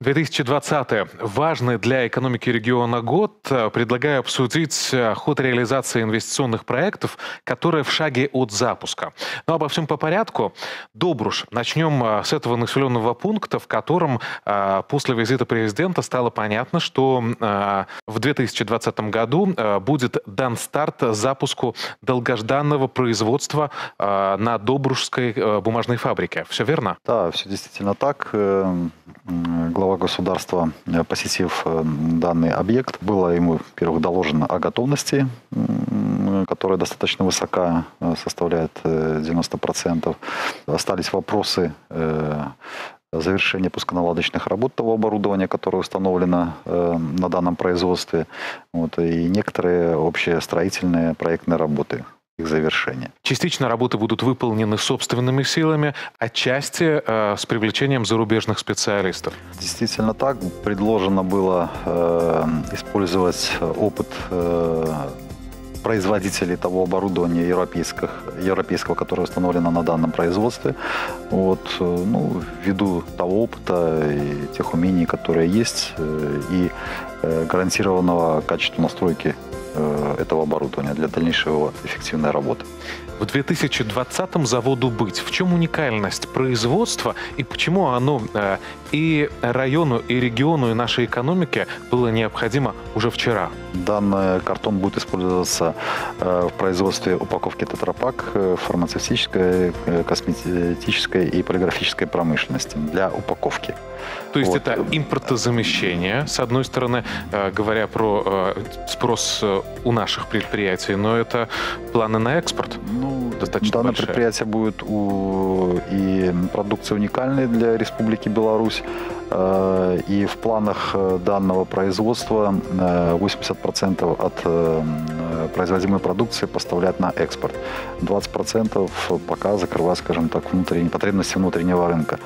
2020 важный для экономики региона год. Предлагаю обсудить ход реализации инвестиционных проектов, которые в шаге от запуска. Но обо всем по порядку. Добруш. Начнем а, с этого населенного пункта, в котором а, после визита президента стало понятно, что в 2020 году будет дан старт запуску долгожданного производства на Добрушской бумажной фабрике. Все верно? Да, все действительно так. Глава глава государства, э, посетив э, данный объект, было ему, во-первых, доложено о готовности, которая достаточно высока, э, составляет 90%. Остались вопросы завершения пусконаладочных работ того оборудования, которое установлено на данном производстве, вот, и некоторые общие строительные проектные работы их завершения. Частично работы будут выполнены собственными силами, а части э, с привлечением зарубежных специалистов. Действительно так. Предложено было э, использовать опыт э, производителей того оборудования европейских, европейского, которое установлено на данном производстве. Вот, э, ну, ввиду того опыта и тех умений, которые есть, э, и э, гарантированного качества настройки этого оборудования для дальнейшей его эффективной работы. В 2020-м заводу «Быть». В чем уникальность производства и почему оно э, и району, и региону, и нашей экономике было необходимо уже вчера? Данный картон будет использоваться э, в производстве упаковки тетрапак фармацевтической, косметической и полиграфической промышленности для упаковки. То есть вот. это импортозамещение, с одной стороны, говоря про спрос у наших предприятий, но это планы на экспорт. Ну, достаточно Данное большая. предприятие будет у, и продукция уникальная для Республики Беларусь. Э, и в планах э, данного производства 80% э, от производимой продукции поставлять на экспорт. 20% пока закрывать, скажем так, внутренние потребности внутреннего рынка.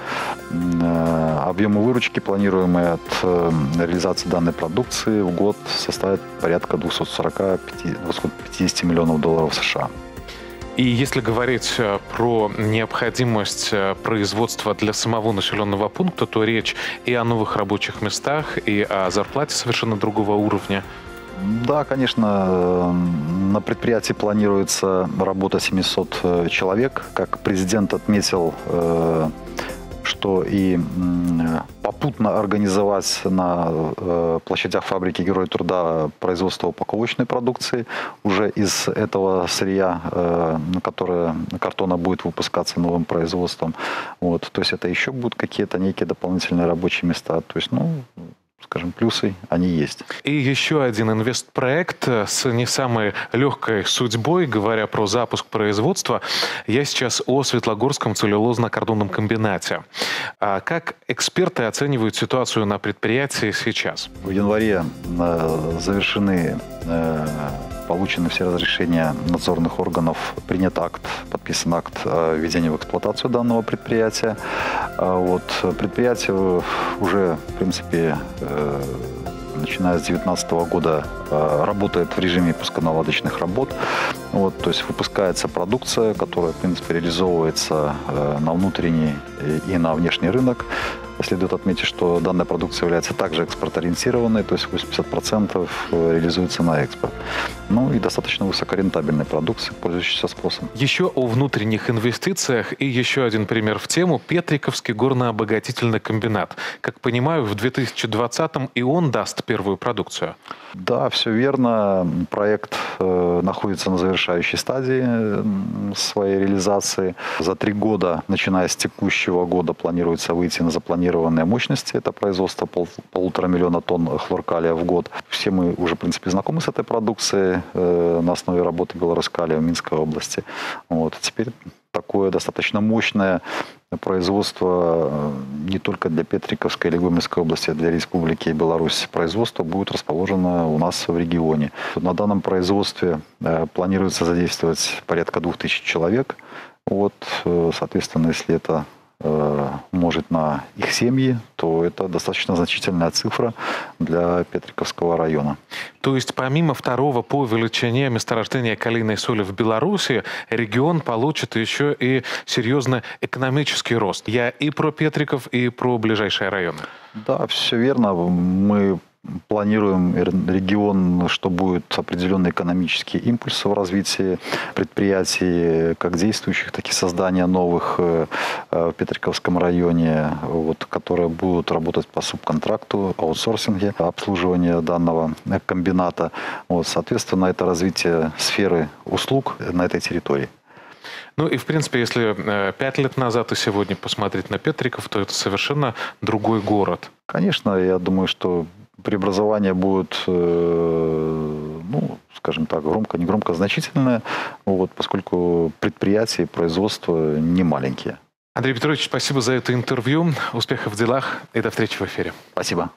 Объемы выручки, планируемые от реализации данной продукции в год составят порядка 240-250 миллионов долларов США. И если говорить э, про необходимость э, производства для самого населенного пункта, то речь и о новых рабочих местах, и о зарплате совершенно другого уровня. Да, конечно, на предприятии планируется работа 700 человек. Как президент отметил, э, что и попутно организовать на э, площадях фабрики Герой труда производство упаковочной продукции уже из этого сырья, э, которое картона будет выпускаться новым производством. Вот. То есть это еще будут какие-то некие дополнительные рабочие места. То есть, ну, скажем, плюсы, они есть. И еще один инвестпроект с не самой легкой судьбой, говоря про запуск производства. Я сейчас о Светлогорском целлюлозно-кордонном комбинате. А как эксперты оценивают ситуацию на предприятии сейчас? В январе э, завершены э, получены все разрешения надзорных органов, принят акт, подписан акт о введении в эксплуатацию данного предприятия. А вот предприятие уже, в принципе, э, начиная с 2019 года э, работает в режиме пусконаладочных работ. Вот, то есть выпускается продукция, которая, в принципе, реализовывается э, на внутренний и на внешний рынок. Следует отметить, что данная продукция является также экспорт-ориентированной, то есть 80% реализуется на экспорт. Ну и достаточно высокорентабельной продукции, пользующейся спросом. Еще о внутренних инвестициях и еще один пример в тему – Петриковский горно-обогатительный комбинат. Как понимаю, в 2020-м и он даст первую продукцию. Да, все верно. Проект э, находится на завершающей стадии своей реализации. За три года, начиная с текущего года, планируется выйти на запланированные мощности. Это производство пол, полутора миллиона тонн хлоркалия в год. Все мы уже, в принципе, знакомы с этой продукцией э, на основе работы Белорускалия в Минской области. Вот. Теперь такое достаточно мощное производство э, не только для Петриковской или Гомельской области, а для Республики Беларусь. Производство будет расположено у нас в регионе. На данном производстве э, планируется задействовать порядка 2000 человек. Вот, э, соответственно, если это умножить на их семьи, то это достаточно значительная цифра для Петриковского района. То есть помимо второго по величине месторождения калийной соли в Беларуси, регион получит еще и серьезный экономический рост. Я и про Петриков, и про ближайшие районы. Да, все верно. Мы планируем регион, что будет определенный экономический импульс в развитии предприятий, как действующих, так и создания новых э, э, в Петриковском районе, вот, которые будут работать по субконтракту, аутсорсинге, обслуживания данного комбината. Вот, соответственно, это развитие сферы услуг на этой территории. Ну и, в принципе, если э, пять лет назад и сегодня посмотреть на Петриков, то это совершенно другой город. Конечно, я думаю, что преобразование будет, э, ну, скажем так, громко, не громко, значительное, вот, поскольку предприятия и производство не маленькие. Андрей Петрович, спасибо за это интервью. Успехов в делах и до встречи в эфире. Спасибо.